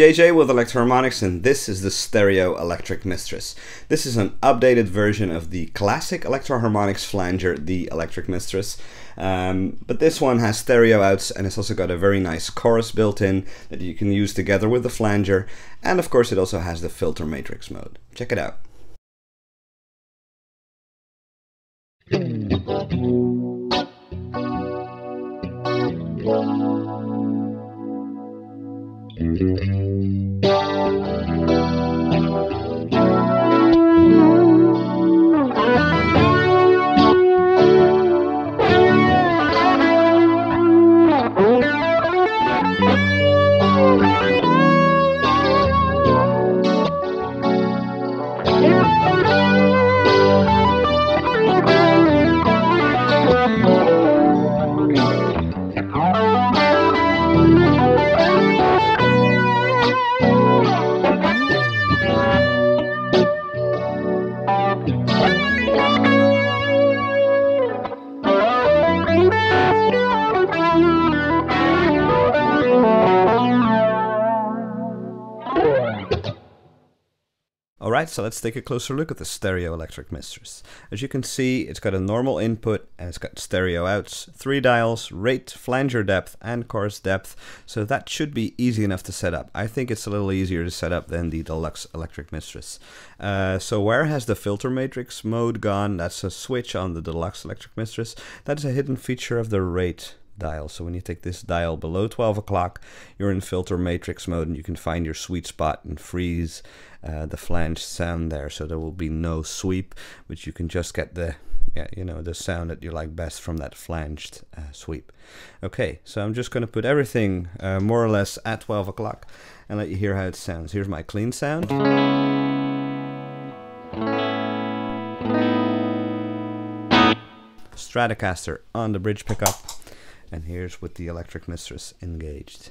JJ with Electro-Harmonix, and this is the Stereo Electric Mistress. This is an updated version of the classic Electro-Harmonix flanger, the Electric Mistress. Um, but this one has stereo outs and it's also got a very nice chorus built in that you can use together with the flanger. And of course it also has the filter matrix mode. Check it out. Alright, so let's take a closer look at the Stereo Electric Mistress. As you can see, it's got a normal input and it's got stereo outs, three dials, rate, flanger depth, and chorus depth, so that should be easy enough to set up. I think it's a little easier to set up than the Deluxe Electric Mistress. Uh, so where has the filter matrix mode gone? That's a switch on the Deluxe Electric Mistress. That is a hidden feature of the rate dial. So when you take this dial below 12 o'clock, you're in filter matrix mode and you can find your sweet spot and freeze uh, the flange sound there. So there will be no sweep, but you can just get the yeah, you know, the sound that you like best from that flanged uh, sweep. Okay, so I'm just going to put everything uh, more or less at 12 o'clock and let you hear how it sounds. Here's my clean sound. Stratocaster on the bridge pickup. And here's with the electric mistress engaged.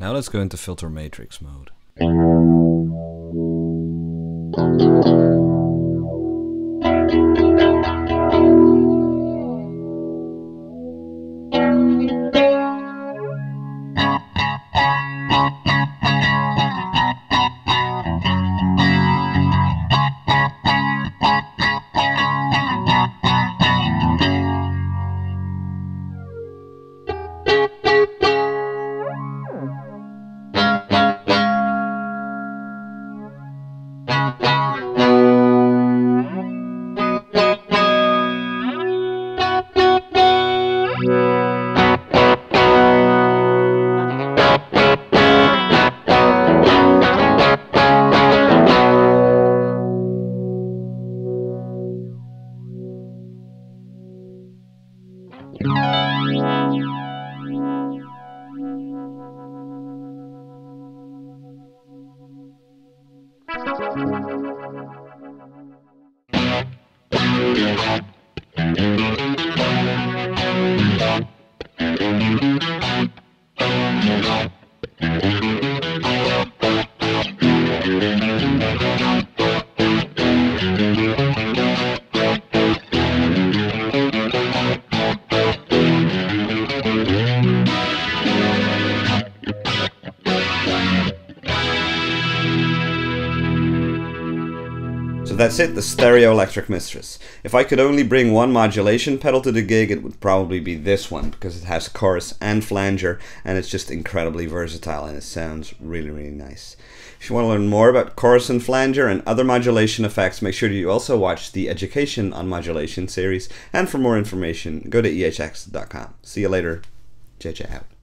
Now let's go into filter matrix mode. You. That's it, the Stereo Electric Mistress. If I could only bring one modulation pedal to the gig, it would probably be this one because it has chorus and flanger and it's just incredibly versatile and it sounds really, really nice. If you want to learn more about chorus and flanger and other modulation effects, make sure you also watch the Education on Modulation series. And for more information, go to ehx.com. See you later. JJ out.